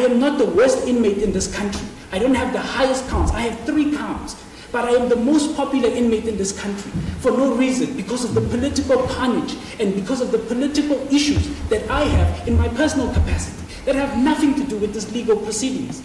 I am not the worst inmate in this country. I don't have the highest counts. I have three counts. But I am the most popular inmate in this country for no reason, because of the political carnage and because of the political issues that I have in my personal capacity that have nothing to do with this legal proceedings.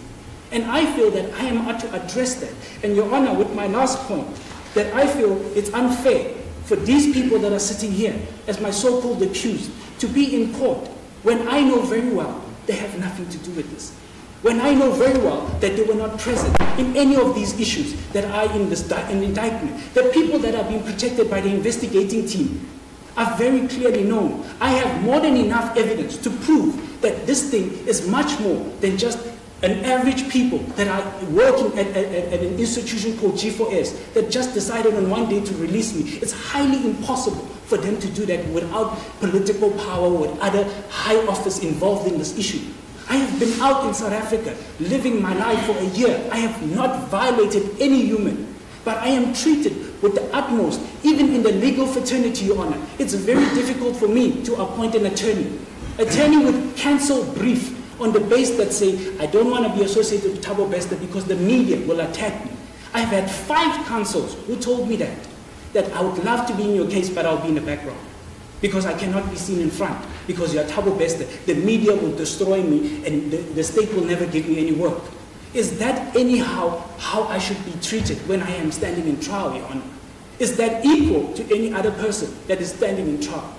And I feel that I am to address that. And Your Honor, with my last point, that I feel it's unfair for these people that are sitting here as my so-called accused to be in court when I know very well they have nothing to do with this. When I know very well that they were not present in any of these issues that are in this in indictment, the people that are being protected by the investigating team are very clearly known. I have more than enough evidence to prove that this thing is much more than just an average people that are working at, at, at, an institution called G4S that just decided on one day to release me. It's highly impossible for them to do that without political power, with other high office involved in this issue. I have been out in South Africa living my life for a year. I have not violated any human, but I am treated with the utmost, even in the legal fraternity, Your Honor. It's very difficult for me to appoint an attorney. Attorney would cancel brief on the base that say, I don't want to be associated with Thabo Bester because the media will attack me. I've had five counsels who told me that, that I would love to be in your case, but I'll be in the background because I cannot be seen in front because you're Thabo Bester. The media will destroy me and the, the state will never give me any work. Is that anyhow how I should be treated when I am standing in trial, Your Honor? Is that equal to any other person that is standing in trial?